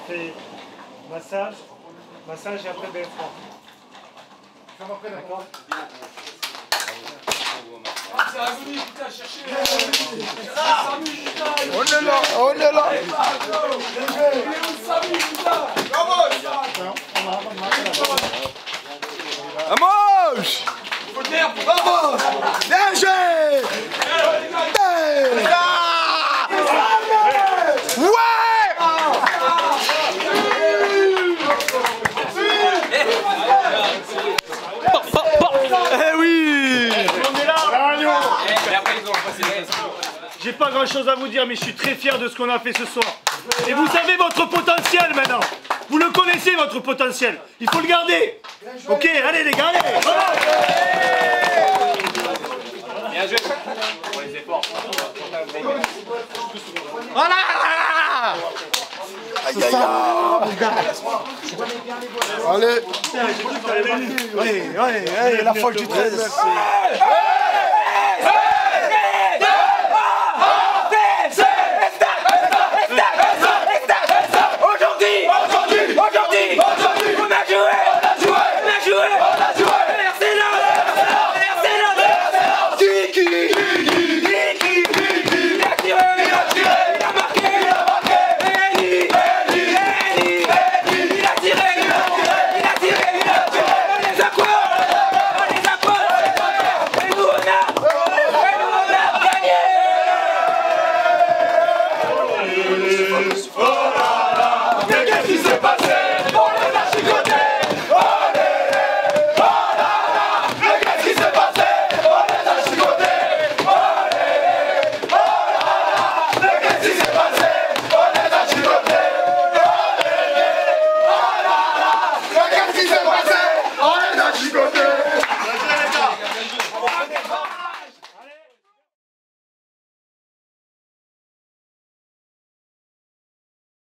on fait massage, massage et après BF3. D'accord C'est Agoni, putain, cherchez On est là, on est là. Vamos Vamos Bien joué Hey Ah Ouais Eh oui On est là J'ai pas grand chose à vous dire, mais je suis très fier de ce qu'on a fait ce soir. Et vous savez votre potentiel maintenant. Vous le connaissez votre potentiel. Il faut le garder. Ok, allez les gars, allez. Bien joué Pour les efforts. Voilà Aïe aïe Allez Allez, allez, allez, la folle du 13. Aujourd'hui, aujourd'hui, aujourd'hui, aujourd'hui, on a joué, on a joué, on a joué, on a joué. RC là, RC là, Kiki, Kiki, Kiki, Kiki, il a tiré, il a tiré, il a marqué, il a marqué. Eni, Eni, Eni, Eni, il a tiré, il a tiré, il a tiré, il a tiré. On les accorde, on les accorde. Et nous on a, et nous on a gagné. Mais